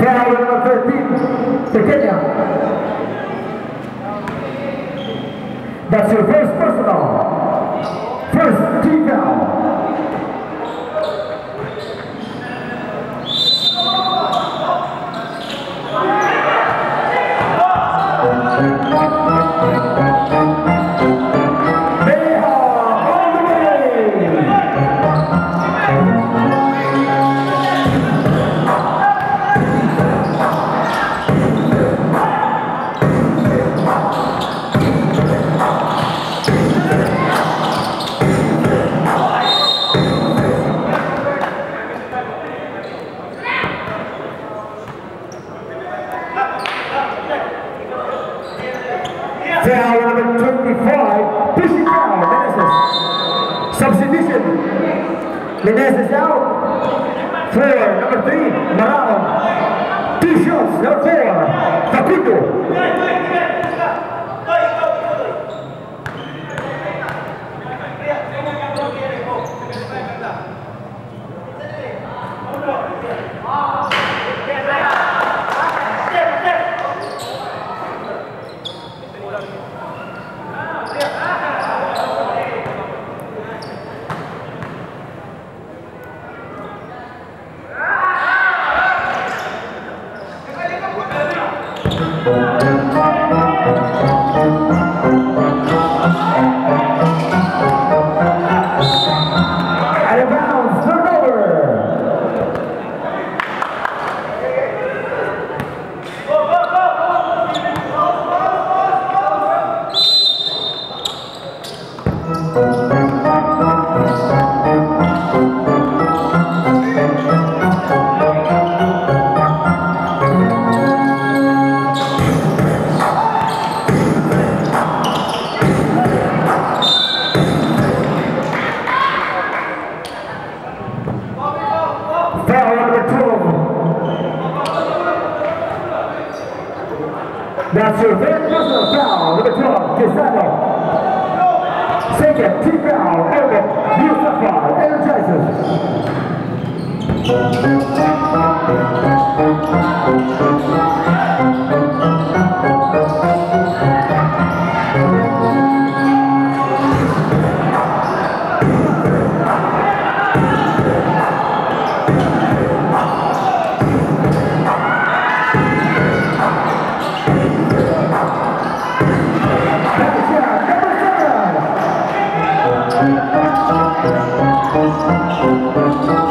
Foul number 13, Pequeña. That's your first personal. Foul number 25, pushing down, Meneses. Substitution. Meneses out. Four, number three, Marao. Two shots, number four, Facundo. That's your third personal foul, number 12, Quesado. Second, team foul, Elbow, Thank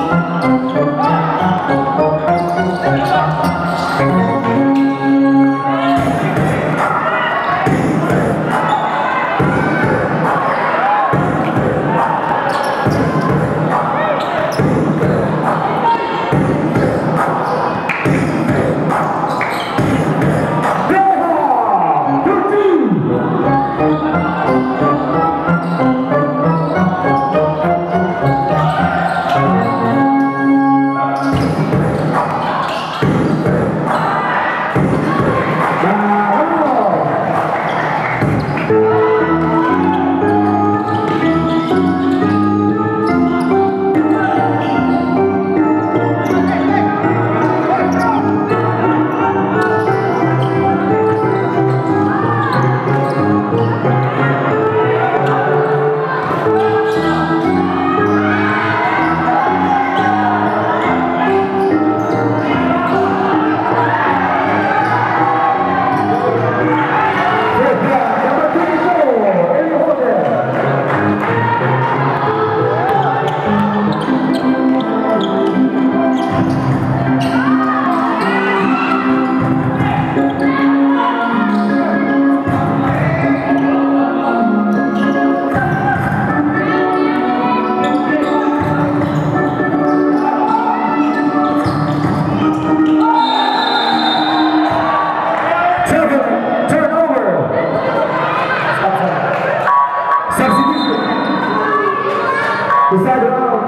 O Sadrão,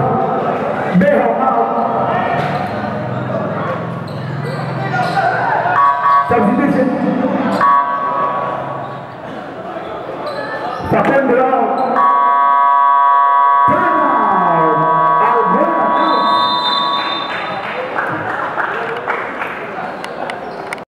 bem Romão. Sabe o deixa? Sapão Grão.